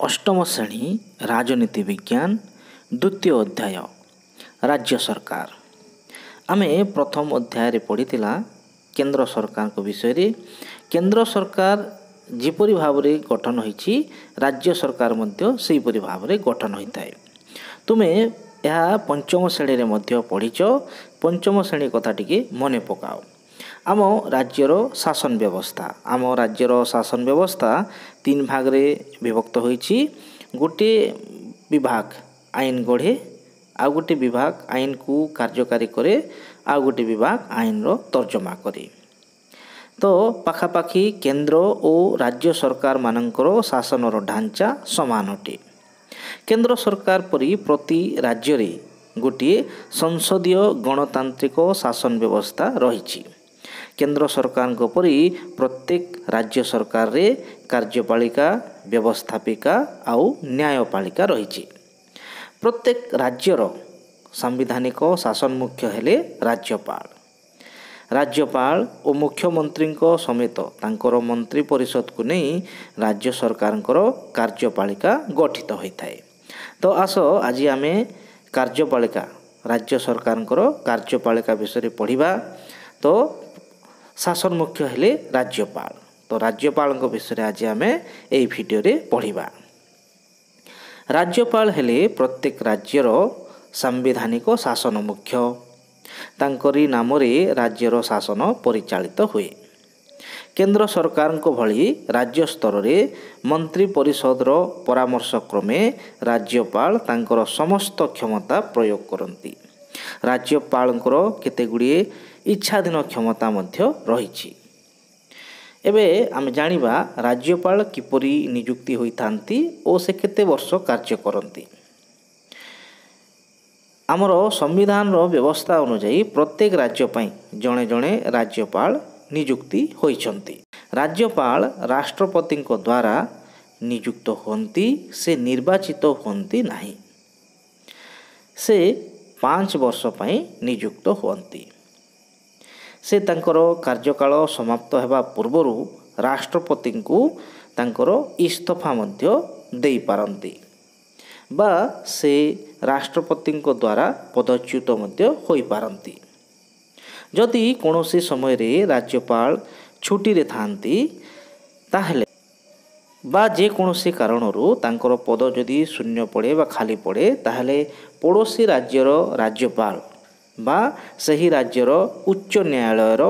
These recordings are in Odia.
ଅଷ୍ଟମ ଶ୍ରେଣୀ ରାଜନୀତି ବିଜ୍ଞାନ ଦ୍ୱିତୀୟ ଅଧ୍ୟାୟ ରାଜ୍ୟ ସରକାର। ଆମେ ପ୍ରଥମ ଅଧ୍ୟାୟରେ ପଢ଼ିଥିଲା କେନ୍ଦ୍ର ସରକାରଙ୍କ ବିଷୟରେ। କେନ୍ଦ୍ର ସରକାର ଯେପରି ଭାବରେ ଗଠନ ହୋଇଛି ରାଜ୍ୟ ସରକାର ମଧ୍ୟ ସେହିପରି ଭାବରେ ଗଠନ ହୋଇଥାଏ। ତୁମେ ଏହା ପଞ୍ଚମ ଶ୍ରେଣୀରେ ମଧ୍ୟ ପଢ଼ିଛ। ପଞ୍ଚମ ଶ୍ରେଣୀ କଥା ଟିକେ ମନେ ପକାଅ। ଆମ ରାଜ୍ୟର ଶାସନ ବ୍ୟବସ୍ଥା ଆମ ରାଜ୍ୟର ଶାସନ ବ୍ୟବସ୍ଥା ତିନି ଭାଗରେ ବିଭକ୍ତ ହୋଇଛି ଗୋଟିଏ ବିଭାଗ ଆଇନ ଗଢ଼େ ଆଉ ଗୋଟିଏ ବିଭାଗ ଆଇନକୁ କାର୍ଯ୍ୟକାରୀ କରେ ଆଉ ଗୋଟିଏ ବିଭାଗ ଆଇନର ତର୍ଜମା କରେ ତ ପାଖାପାଖି କେନ୍ଦ୍ର ଓ ରାଜ୍ୟ ସରକାରମାନଙ୍କର ଶାସନର ଢାଞ୍ଚା ସମାନ ଅଟେ କେନ୍ଦ୍ର ସରକାର ପରି ପ୍ରତି ରାଜ୍ୟରେ ଗୋଟିଏ ସଂସଦୀୟ ଗଣତାନ୍ତ୍ରିକ ଶାସନ ବ୍ୟବସ୍ଥା ରହିଛି କେନ୍ଦ୍ର ସରକାରଙ୍କ ପରି ପ୍ରତ୍ୟେକ ରାଜ୍ୟ ସରକାରରେ କାର୍ଯ୍ୟପାଳିକା ବ୍ୟବସ୍ଥାପିକା ଆଉ ନ୍ୟାୟପାଳିକା ରହିଛି। ପ୍ରତ୍ୟେକ ରାଜ୍ୟର ସାମ୍ବିଧାନିକ ଶାସନ ମୁଖ୍ୟ ହେଲେ ରାଜ୍ୟପାଳ। ରାଜ୍ୟପାଳ ଓ ମୁଖ୍ୟମନ୍ତ୍ରୀଙ୍କ ସମେତ ତାଙ୍କର ମନ୍ତ୍ରୀ ପରିଷଦକୁ ନେଇ ରାଜ୍ୟ ସରକାରଙ୍କର କାର୍ଯ୍ୟପାଳିକା ଗଠିତ ହୋଇଥାଏ। ତ ଆସ ଆଜି ଆମେ କାର୍ଯ୍ୟପାଳିକା ରାଜ୍ୟ ସରକାରଙ୍କର କାର୍ଯ୍ୟପାଳିକା ବିଷୟରେ ପଢ଼ିବା। ତ ଶାସନ ମୁଖ୍ୟ ହେଲେ ରାଜ୍ୟପାଳ। ତ ରାଜ୍ୟପାଳଙ୍କ ବିଷୟରେ ଆଜି ଆମେ ଏହି ଭିଡ଼ିଓରେ ପଢ଼ିବା। ରାଜ୍ୟପାଳ ହେଲେ ପ୍ରତ୍ୟେକ ରାଜ୍ୟର ସାମ୍ବିଧାନିକ ଶାସନ ମୁଖ୍ୟ। ତାଙ୍କରି ନାମରେ ରାଜ୍ୟର ଶାସନ ପରିଚାଳିତ ହୁଏ। କେନ୍ଦ୍ର ସରକାରଙ୍କ ଭଳି ରାଜ୍ୟ ସ୍ତରରେ ମନ୍ତ୍ରୀ ପରିଷଦର ପରାମର୍ଶ କ୍ରମେ ରାଜ୍ୟପାଳ ତାଙ୍କର ସମସ୍ତ କ୍ଷମତା ପ୍ରୟୋଗ କରନ୍ତି। ରାଜ୍ୟପାଳଙ୍କର କେତେ ଗୁଡ଼ିଏ ଇଚ୍ଛାଧୀନ କ୍ଷମତା ମଧ୍ୟ ରହିଛି। ଏବେ ଆମେ ଜାଣିବା ରାଜ୍ୟପାଳ କିପରି ନିଯୁକ୍ତି ହୋଇଥାନ୍ତି ଓ ସେ କେତେ ବର୍ଷ କାର୍ଯ୍ୟ କରନ୍ତି। ଆମର ସମ୍ବିଧାନର ବ୍ୟବସ୍ଥା ଅନୁଯାୟୀ ପ୍ରତ୍ୟେକ ରାଜ୍ୟ ପାଇଁ ଜଣେ ଜଣେ ରାଜ୍ୟପାଳ ନିଯୁକ୍ତି ହୋଇଛନ୍ତି। ରାଜ୍ୟପାଳ ରାଷ୍ଟ୍ରପତିଙ୍କ ଦ୍ୱାରା ନିଯୁକ୍ତ ହୁଅନ୍ତି ସେ ନିର୍ବାଚିତ ହୁଅନ୍ତି ନାହିଁ। ସେ ପାଞ୍ଚ ବର୍ଷ ପାଇଁ ନିଯୁକ୍ତ ହୁଅନ୍ତି। ସେ ତାଙ୍କର କାର୍ଯ୍ୟକାଳ ସମାପ୍ତ ହେବା ପୂର୍ବରୁ ରାଷ୍ଟ୍ରପତିଙ୍କୁ ତାଙ୍କର ଇସ୍ତଫା ମଧ୍ୟ ଦେଇପାରନ୍ତି ବା ସେ ରାଷ୍ଟ୍ରପତିଙ୍କ ଦ୍ୱାରା ପଦଚ୍ୟୁତ ମଧ୍ୟ ହୋଇପାରନ୍ତି। ଯଦି କୌଣସି ସମୟରେ ରାଜ୍ୟପାଳ ଛୁଟିରେ ଥାଆନ୍ତି ତାହେଲେ ବା ଯେକୌଣସି କାରଣରୁ ତାଙ୍କର ପଦ ଯଦି ଶୂନ୍ୟ ପଡ଼େ ବା ଖାଲି ପଡ଼େ ତାହେଲେ ପଡ଼ୋଶୀ ରାଜ୍ୟର ରାଜ୍ୟପାଳ ବା ସେହି ରାଜ୍ୟର ଉଚ୍ଚ ନ୍ୟାୟାଳୟର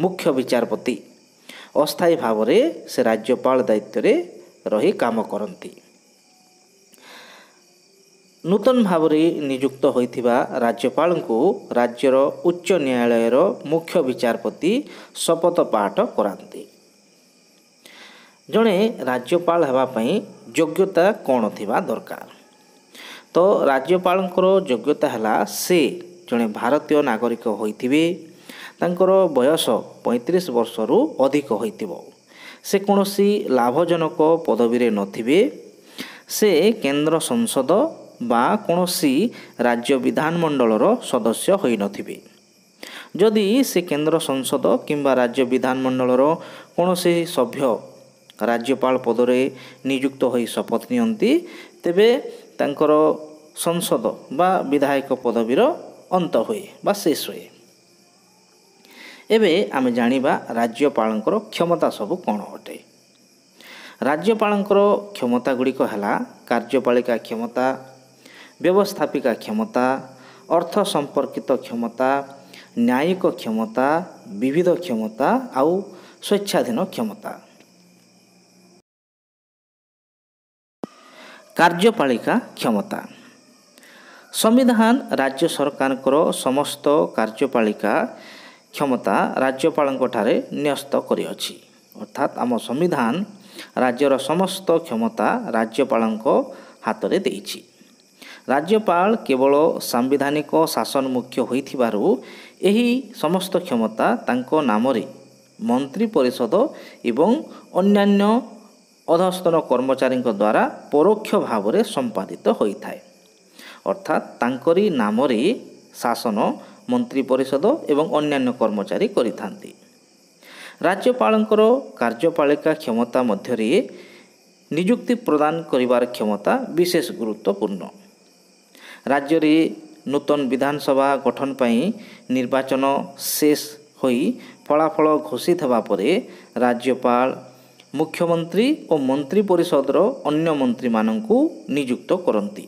ମୁଖ୍ୟ ବିଚାରପତି। ଅସ୍ଥାୟୀ ଭାବରେ ସେ ରାଜ୍ୟପାଳ ଦାୟିତ୍ୱରେ ରହି କାମ କରନ୍ତି। ନୂତନ ଭାବରେ ନିଯୁକ୍ତ ହୋଇଥିବା ରାଜ୍ୟପାଳଙ୍କୁ ରାଜ୍ୟର ଉଚ୍ଚ ନ୍ୟାୟାଳୟର ମୁଖ୍ୟ ବିଚାରପତି ଶପଥ ପାଠ କରାନ୍ତି। ଜଣେ ରାଜ୍ୟପାଳ ହେବା ପାଇଁ ଯୋଗ୍ୟତା କ'ଣ ଥିବା ଦରକାର? ତ ରାଜ୍ୟପାଳଙ୍କର ଯୋଗ୍ୟତା ହେଲା ସେ ଜଣେ ଭାରତୀୟ ନାଗରିକ ହୋଇଥିବେ ତାଙ୍କର ବୟସ ପଇଁତିରିଶ ବର୍ଷରୁ ଅଧିକ ହୋଇଥିବ। ସେ କୌଣସି ଲାଭଜନକ ପଦବୀରେ ନଥିବେ ସେ କେନ୍ଦ୍ର ସଂସଦ ବା କୌଣସି ରାଜ୍ୟ ବିଧାନମଣ୍ଡଳର ସଦସ୍ୟ ହୋଇନଥିବେ ଯଦି ସେ କେନ୍ଦ୍ର ସଂସଦ କିମ୍ବା ରାଜ୍ୟ ବିଧାନମଣ୍ଡଳର କୌଣସି ସଭ୍ୟ ରାଜ୍ୟପାଳ ପଦରେ ନିଯୁକ୍ତ ହୋଇ ଶପଥ ନିଅନ୍ତି ତେବେ ତାଙ୍କର ସଂସଦ ବା ବିଧାୟକ ପଦବୀର ଅନ୍ତ ହୁଏ ବା ଶେଷ ହୁଏ। ଏବେ ଆମେ ଜାଣିବା ରାଜ୍ୟପାଳଙ୍କର କ୍ଷମତା ସବୁ କ'ଣ ଅଟେ। ରାଜ୍ୟପାଳଙ୍କର କ୍ଷମତା ଗୁଡ଼ିକ ହେଲା କାର୍ଯ୍ୟପାଳିକା କ୍ଷମତା ବ୍ୟବସ୍ଥାପିକା କ୍ଷମତା ଅର୍ଥ ସମ୍ପର୍କିତ କ୍ଷମତା ନ୍ୟାୟିକ କ୍ଷମତା ବିବିଧ କ୍ଷମତା ଆଉ ସ୍ୱେଚ୍ଛାଧୀନ କ୍ଷମତା। କାର୍ଯ୍ୟପାଳିକା କ୍ଷମତା। ସମ୍ବିଧାନ ରାଜ୍ୟ ସରକାରଙ୍କର ସମସ୍ତ କାର୍ଯ୍ୟପାଳିକା କ୍ଷମତା ରାଜ୍ୟପାଳଙ୍କଠାରେ ନ୍ୟସ୍ତ କରିଅଛି ଅର୍ଥାତ୍ ଆମ ସମ୍ବିଧାନ ରାଜ୍ୟର ସମସ୍ତ କ୍ଷମତା ରାଜ୍ୟପାଳଙ୍କ ହାତରେ ଦେଇଛି ରାଜ୍ୟପାଳ କେବଳ ସାମ୍ବିଧାନିକ ଶାସନ ମୁଖ୍ୟ ହୋଇଥିବାରୁ ଏହି ସମସ୍ତ କ୍ଷମତା ତାଙ୍କ ନାମରେ ମନ୍ତ୍ରୀ ପରିଷଦ ଏବଂ ଅନ୍ୟାନ୍ୟ ଅଧସ୍ତନ କର୍ମଚାରୀଙ୍କ ଦ୍ୱାରା ପରୋକ୍ଷ ଭାବରେ ସମ୍ପାଦିତ ହୋଇଥାଏ ଅର୍ଥାତ୍ ତାଙ୍କରି ନାମରେ ଶାସନ ମନ୍ତ୍ରୀ ପରିଷଦ ଏବଂ ଅନ୍ୟାନ୍ୟ କର୍ମଚାରୀ କରିଥାନ୍ତି ରାଜ୍ୟପାଳଙ୍କର କାର୍ଯ୍ୟପାଳିକା କ୍ଷମତା ମଧ୍ୟରେ ନିଯୁକ୍ତି ପ୍ରଦାନ କରିବାର କ୍ଷମତା ବିଶେଷ ଗୁରୁତ୍ୱପୂର୍ଣ୍ଣ ରାଜ୍ୟରେ ନୂତନ ବିଧାନସଭା ଗଠନ ପାଇଁ ନିର୍ବାଚନ ଶେଷ ହୋଇ ଫଳାଫଳ ଘୋଷିତ ହେବା ପରେ ରାଜ୍ୟପାଳ ମୁଖ୍ୟମନ୍ତ୍ରୀ ଓ ମନ୍ତ୍ରୀ ପରିଷଦର ଅନ୍ୟ ମନ୍ତ୍ରୀମାନଙ୍କୁ ନିଯୁକ୍ତ କରନ୍ତି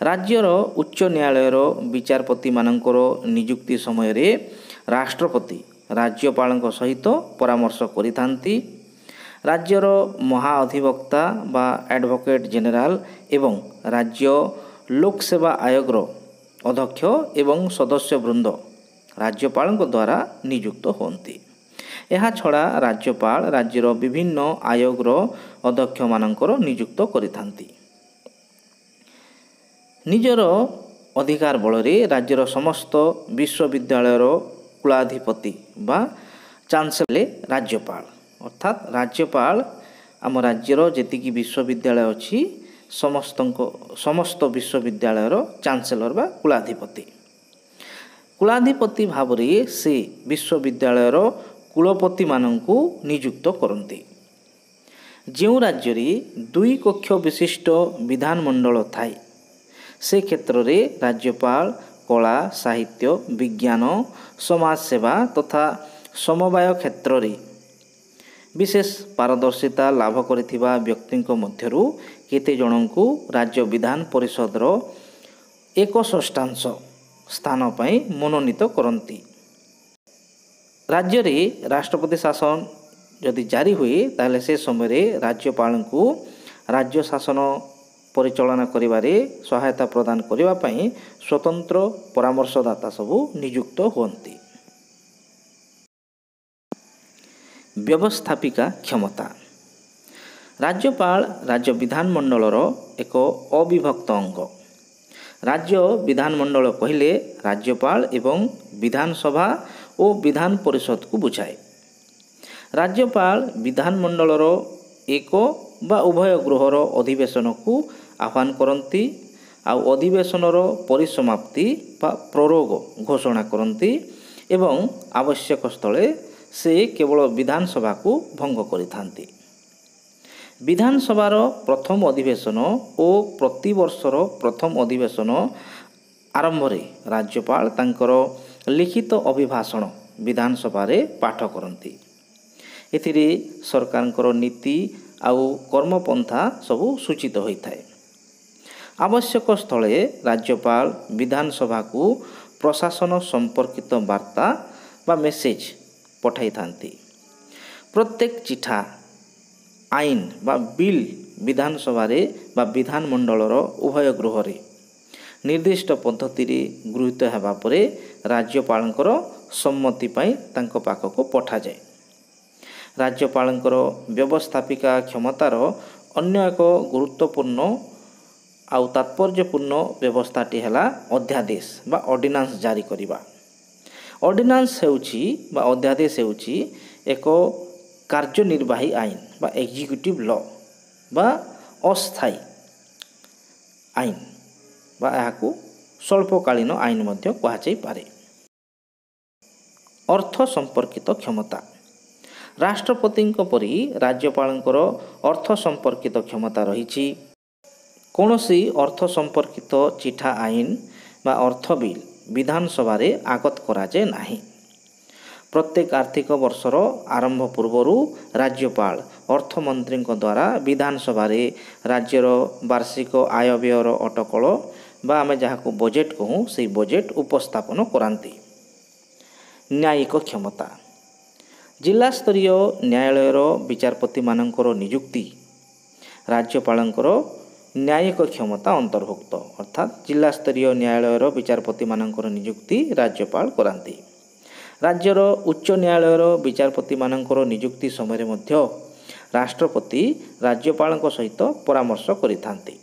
ରାଜ୍ୟର ଉଚ୍ଚ ନ୍ୟାୟାଳୟର ବିଚାରପତିମାନଙ୍କର ନିଯୁକ୍ତି ସମୟରେ ରାଷ୍ଟ୍ରପତି ରାଜ୍ୟପାଳଙ୍କ ସହିତ ପରାମର୍ଶ କରିଥାନ୍ତି ରାଜ୍ୟର ମହାଅଧିବକ୍ତା ବା ଆଡ଼ଭୋକେଟ୍ ଜେନେରାଲ ଏବଂ ରାଜ୍ୟ ଲୋକସେବା ଆୟୋଗର ଅଧ୍ୟକ୍ଷ ଏବଂ ସଦସ୍ୟବୃନ୍ଦ ରାଜ୍ୟପାଳଙ୍କ ଦ୍ୱାରା ନିଯୁକ୍ତ ହୁଅନ୍ତି ଏହାଛଡ଼ା ରାଜ୍ୟପାଳ ରାଜ୍ୟର ବିଭିନ୍ନ ଆୟୋଗର ଅଧ୍ୟକ୍ଷମାନଙ୍କର ନିଯୁକ୍ତ କରିଥାନ୍ତି। ନିଜର ଅଧିକାର ବଳରେ ରାଜ୍ୟର ସମସ୍ତ ବିଶ୍ୱବିଦ୍ୟାଳୟର କୁଳାଧିପତି ବା ଚାନ୍ସେଲେ ରାଜ୍ୟପାଳ। ଅର୍ଥାତ୍ ରାଜ୍ୟପାଳ ଆମ ରାଜ୍ୟର ଯେତିକି ବିଶ୍ୱବିଦ୍ୟାଳୟ ଅଛି ସମସ୍ତଙ୍କ ସମସ୍ତ ବିଶ୍ୱବିଦ୍ୟାଳୟର ଚାନ୍ସେଲର ବା କୁଳାଧିପତି। କୁଳାଧିପତି ଭାବରେ ସେ ବିଶ୍ୱବିଦ୍ୟାଳୟର କୁଳପତିମାନଙ୍କୁ ନିଯୁକ୍ତ କରନ୍ତି। ଯେଉଁ ରାଜ୍ୟରେ ଦୁଇ କକ୍ଷ ବିଶିଷ୍ଟ ବିଧାନମଣ୍ଡଳ ଥାଏ ସେ କ୍ଷେତ୍ରରେ ରାଜ୍ୟପାଳ କଳା ସାହିତ୍ୟ ବିଜ୍ଞାନ ସମାଜସେବା ତଥା ସମବାୟ କ୍ଷେତ୍ରରେ ବିଶେଷ ପାରଦର୍ଶିତା ଲାଭ କରିଥିବା ବ୍ୟକ୍ତିଙ୍କ ମଧ୍ୟରୁ କେତେଜଣଙ୍କୁ ରାଜ୍ୟ ବିଧାନ ପରିଷଦର ଏକ ଷଷ୍ଠାଂଶ ସ୍ଥାନ ପାଇଁ ମନୋନୀତ କରନ୍ତି। ରାଜ୍ୟରେ ରାଷ୍ଟ୍ରପତି ଶାସନ ଯଦି ଜାରି ହୁଏ ତାହେଲେ ସେ ସମୟରେ ରାଜ୍ୟପାଳଙ୍କୁ ରାଜ୍ୟ ଶାସନ ପରିଚାଳନା କରିବାରେ ସହାୟତା ପ୍ରଦାନ କରିବା ପାଇଁ ସ୍ୱତନ୍ତ୍ର ପରାମର୍ଶଦାତା ସବୁ ନିଯୁକ୍ତ ହୁଅନ୍ତି। ବ୍ୟବସ୍ଥାପିକା କ୍ଷମତା। ରାଜ୍ୟପାଳ ରାଜ୍ୟ ବିଧାନମଣ୍ଡଳର ଏକ ଅବିଭକ୍ତ ଅଙ୍ଗ। ରାଜ୍ୟ ବିଧାନମଣ୍ଡଳ କହିଲେ ରାଜ୍ୟପାଳ ଏବଂ ବିଧାନସଭା ଓ ବିଧାନ ପରିଷଦକୁ ବୁଝାଏ। ରାଜ୍ୟପାଳ ବିଧାନମଣ୍ଡଳର ଏକ ବା ଉଭୟ ଗୃହର ଅଧିବେଶନକୁ ଆହ୍ୱାନ କରନ୍ତି ଆଉ ଅଧିବେଶନର ପରିସମାପ୍ତି ବା ପ୍ରରୋଗ ଘୋଷଣା କରନ୍ତି ଏବଂ ଆବଶ୍ୟକ ସ୍ଥଳେ ସେ କେବଳ ବିଧାନସଭାକୁ ଭଙ୍ଗ କରିଥାନ୍ତି। ବିଧାନସଭାର ପ୍ରଥମ ଅଧିବେଶନ ଓ ପ୍ରତିବର୍ଷର ପ୍ରଥମ ଅଧିବେଶନ ଆରମ୍ଭରେ ରାଜ୍ୟପାଳ ତାଙ୍କର ଲିଖିତ ଅଭିଭାଷଣ ବିଧାନସଭାରେ ପାଠ କରନ୍ତି। ଏଥିରେ ସରକାରଙ୍କର ନୀତି ଆଉ କର୍ମପନ୍ଥା ସବୁ ସୂଚିତ ହୋଇଥାଏ। ଆବଶ୍ୟକ ସ୍ଥଳେ ରାଜ୍ୟପାଳ ବିଧାନସଭାକୁ ପ୍ରଶାସନ ସମ୍ପର୍କିତ ବାର୍ତ୍ତା ବା ମେସେଜ ପଠାଇଥାନ୍ତି ପ୍ରତ୍ୟେକ ଚିଠା ଆଇନ ବା ବିଲ୍ ବିଧାନସଭାରେ ବା ବିଧାନମଣ୍ଡଳର ଉଭୟ ଗୃହରେ ନିର୍ଦ୍ଦିଷ୍ଟ ପଦ୍ଧତିରେ ଗୃହୀତ ହେବା ପରେ ରାଜ୍ୟପାଳଙ୍କର ସମ୍ମତି ପାଇଁ ତାଙ୍କ ପାଖକୁ ପଠାଯାଏ। ରାଜ୍ୟପାଳଙ୍କର ବ୍ୟବସ୍ଥାପିକା କ୍ଷମତାର ଅନ୍ୟ ଏକ ଗୁରୁତ୍ୱପୂର୍ଣ୍ଣ ଆଉ ତାତ୍ପର୍ଯ୍ୟପୂର୍ଣ୍ଣ ବ୍ୟବସ୍ଥାଟି ହେଲା ଅଧ୍ୟାଦେଶ ବା ଅର୍ଡ଼ିନାନ୍ସ ଜାରି କରିବା। ଅର୍ଡ଼ିନାନ୍ସ ହେଉଛି ବା ଅଧ୍ୟାଦେଶ ହେଉଛି ଏକ କାର୍ଯ୍ୟନିର୍ବାହୀ ଆଇନ ବା ଏକ୍ଜିକ୍ୟୁଟିଭ୍ ଲ ବା ଅସ୍ଥାୟୀ ଆଇନ ବା ଏହାକୁ ସ୍ୱଳ୍ପକାଳୀନ ଆଇନ ମଧ୍ୟ କୁହାଯାଇପାରେ। ଅର୍ଥ ସମ୍ପର୍କିତ କ୍ଷମତା। ରାଷ୍ଟ୍ରପତିଙ୍କ ପରି ରାଜ୍ୟପାଳଙ୍କର ଅର୍ଥ ସମ୍ପର୍କିତ କ୍ଷମତା ରହିଛି। କୌଣସି ଅର୍ଥ ସମ୍ପର୍କିତ ଚିଠା ଆଇନ ବା ଅର୍ଥ ବିଲ୍ ବିଧାନସଭାରେ ଆଗତ କରାଯାଏ ନାହିଁ। ପ୍ରତ୍ୟେକ ଆର୍ଥିକ ବର୍ଷର ଆରମ୍ଭ ପୂର୍ବରୁ ରାଜ୍ୟପାଳ ଅର୍ଥମନ୍ତ୍ରୀଙ୍କ ଦ୍ୱାରା ବିଧାନସଭାରେ ରାଜ୍ୟର ବାର୍ଷିକ ଆୟ ବ୍ୟୟର ଅଟକଳ ବା ଆମେ ଯାହାକୁ ବଜେଟ୍ କହୁ ସେହି ବଜେଟ୍ ଉପସ୍ଥାପନ କରାନ୍ତି। ନ୍ୟାୟିକ କ୍ଷମତା। ଜିଲ୍ଲାସ୍ତରୀୟ ନ୍ୟାୟାଳୟର ବିଚାରପତିମାନଙ୍କର ନିଯୁକ୍ତି। ରାଜ୍ୟପାଳଙ୍କର ନ୍ୟାୟିକ କ୍ଷମତା ଅନ୍ତର୍ଭୁକ୍ତ ଅର୍ଥାତ୍ ଜିଲ୍ଲାସ୍ତରୀୟ ନ୍ୟାୟାଳୟର ବିଚାରପତିମାନଙ୍କର ନିଯୁକ୍ତି ରାଜ୍ୟପାଳ କରାନ୍ତି। ରାଜ୍ୟର ଉଚ୍ଚ ନ୍ୟାୟାଳୟର ବିଚାରପତିମାନଙ୍କର ନିଯୁକ୍ତି ସମୟରେ ମଧ୍ୟ ରାଷ୍ଟ୍ରପତି ରାଜ୍ୟପାଳଙ୍କ ସହିତ ପରାମର୍ଶ କରିଥାନ୍ତି।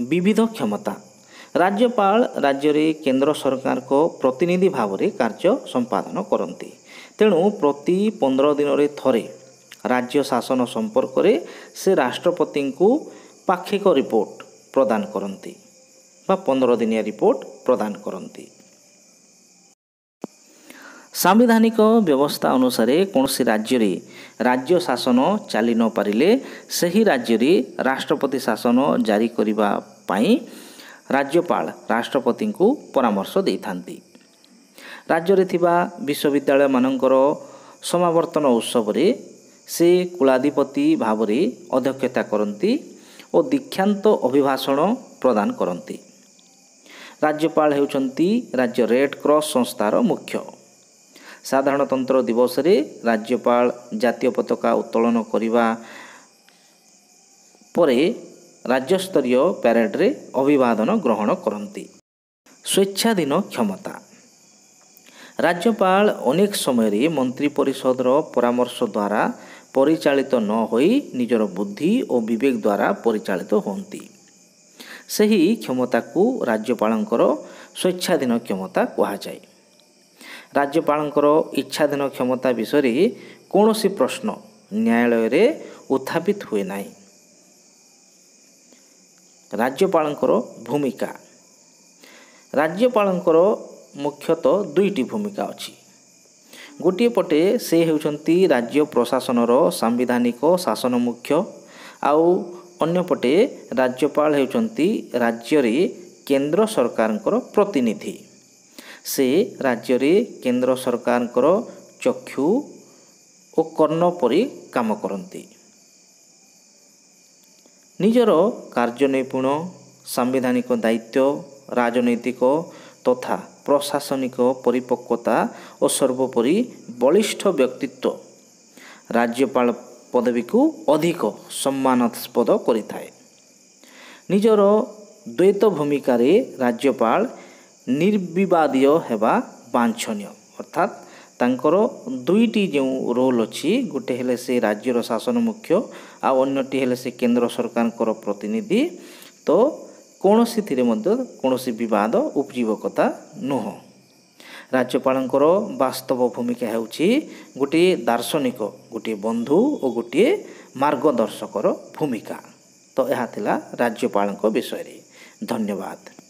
ବିବିଧ କ୍ଷମତା। ରାଜ୍ୟପାଳ ରାଜ୍ୟରେ କେନ୍ଦ୍ର ସରକାରଙ୍କ ପ୍ରତିନିଧି ଭାବରେ କାର୍ଯ୍ୟ ସମ୍ପାଦନ କରନ୍ତି। ତେଣୁ ପ୍ରତି ପନ୍ଦର ଦିନରେ ଥରେ ରାଜ୍ୟ ଶାସନ ସମ୍ପର୍କରେ ସେ ରାଷ୍ଟ୍ରପତିଙ୍କୁ ପାକ୍ଷିକ ରିପୋର୍ଟ ପ୍ରଦାନ କରନ୍ତି ବା ପନ୍ଦର ଦିନିଆ ରିପୋର୍ଟ ପ୍ରଦାନ କରନ୍ତି। ସାମ୍ବିଧାନିକ ବ୍ୟବସ୍ଥା ଅନୁସାରେ କୌଣସି ରାଜ୍ୟରେ ରାଜ୍ୟ ଶାସନ ଚାଲି ନ ପାରିଲେ ସେହି ରାଜ୍ୟରେ ରାଷ୍ଟ୍ରପତି ଶାସନ ଜାରି କରିବା ପାଇଁ ରାଜ୍ୟପାଳ ରାଷ୍ଟ୍ରପତିଙ୍କୁ ପରାମର୍ଶ ଦେଇଥାନ୍ତି। ରାଜ୍ୟରେ ଥିବା ବିଶ୍ୱବିଦ୍ୟାଳୟମାନଙ୍କର ସମାବର୍ତ୍ତନ ଉତ୍ସବରେ ସେ କୁଳାଧିପତି ଭାବରେ ଅଧ୍ୟକ୍ଷତା କରନ୍ତି ଓ ଦୀକ୍ଷାନ୍ତ ଅଭିଭାଷଣ ପ୍ରଦାନ କରନ୍ତି। ରାଜ୍ୟପାଳ ହେଉଛନ୍ତି ରାଜ୍ୟ ରେଡ୍ କ୍ରସ୍ ସଂସ୍ଥାର ମୁଖ୍ୟ। ସାଧାରଣତନ୍ତ୍ର ଦିବସରେ ରାଜ୍ୟପାଳ ଜାତୀୟ ପତାକା ଉତ୍ତୋଳନ କରିବା ପରେ ରାଜ୍ୟସ୍ତରୀୟ ପ୍ୟାରେଡ଼ରେ ଅଭିବାଦନ ଗ୍ରହଣ କରନ୍ତି। ସ୍ୱେଚ୍ଛାଧୀନ କ୍ଷମତା। ରାଜ୍ୟପାଳ ଅନେକ ସମୟରେ ମନ୍ତ୍ରୀ ପରିଷଦର ପରାମର୍ଶ ଦ୍ୱାରା ପରିଚାଳିତ ନ ହୋଇ ନିଜର ବୁଦ୍ଧି ଓ ବିବେକ ଦ୍ୱାରା ପରିଚାଳିତ ହୁଅନ୍ତି। ସେହି କ୍ଷମତାକୁ ରାଜ୍ୟପାଳଙ୍କର ସ୍ୱେଚ୍ଛାଧୀନ କ୍ଷମତା କୁହାଯାଏ। ରାଜ୍ୟପାଳଙ୍କର ଇଚ୍ଛାଧୀନ କ୍ଷମତା ବିଷୟରେ କୌଣସି ପ୍ରଶ୍ନ ନ୍ୟାୟାଳୟରେ ଉତ୍ଥାପିତ ହୁଏ ନାହିଁ। ରାଜ୍ୟପାଳଙ୍କର ଭୂମିକା। ରାଜ୍ୟପାଳଙ୍କର ମୁଖ୍ୟତଃ ଦୁଇଟି ଭୂମିକା ଅଛି। ଗୋଟିଏ ପଟେ ସେ ହେଉଛନ୍ତି ରାଜ୍ୟ ପ୍ରଶାସନର ସାମ୍ବିଧାନିକ ଶାସନ ମୁଖ୍ୟ ଆଉ ଅନ୍ୟପଟେ ରାଜ୍ୟପାଳ ହେଉଛନ୍ତି ରାଜ୍ୟରେ କେନ୍ଦ୍ର ସରକାରଙ୍କର ପ୍ରତିନିଧି। ସେ ରାଜ୍ୟରେ କେନ୍ଦ୍ର ସରକାରଙ୍କର ଚକ୍ଷୁ ଓ କର୍ଣ୍ଣ ପରି କାମ କରନ୍ତି। ନିଜର କାର୍ଯ୍ୟନିପୁଣ ସାମ୍ବିଧାନିକ ଦାୟିତ୍ୱ ରାଜନୈତିକ ତଥା ପ୍ରଶାସନିକ ପରିପକ୍ୱତା ଓ ସର୍ବୋପରି ବଳିଷ୍ଠ ବ୍ୟକ୍ତିତ୍ୱ ରାଜ୍ୟପାଳ ପଦବୀକୁ ଅଧିକ ସମ୍ମାନାସ୍ପଦ କରିଥାଏ ନିଜର ଦ୍ୱୈତ ଭୂମିକାରେ ରାଜ୍ୟପାଳ ନିର୍ବିବାଦୀୟ ହେବା ବାଞ୍ଛନୀୟ ଅର୍ଥାତ୍ ତାଙ୍କର ଦୁଇଟି ଯେଉଁ ରୋଲ୍ ଅଛି ଗୋଟେ ହେଲେ ସେ ରାଜ୍ୟର ଶାସନ ମୁଖ୍ୟ ଆଉ ଅନ୍ୟଟି ହେଲେ ସେ କେନ୍ଦ୍ର ସରକାରଙ୍କର ପ୍ରତିନିଧି। ତ କୌଣସିଥିରେ ମଧ୍ୟ କୌଣସି ବିବାଦ ଉପୁଜିବ କଥା ନୁହଁ। ରାଜ୍ୟପାଳଙ୍କର ବାସ୍ତବ ଭୂମିକା ହେଉଛି ଗୋଟିଏ ଦାର୍ଶନିକ ଗୋଟିଏ ବନ୍ଧୁ ଓ ଗୋଟିଏ ମାର୍ଗଦର୍ଶକର ଭୂମିକା। ତ ଏହା ଥିଲା ରାଜ୍ୟପାଳଙ୍କ ବିଷୟରେ। ଧନ୍ୟବାଦ।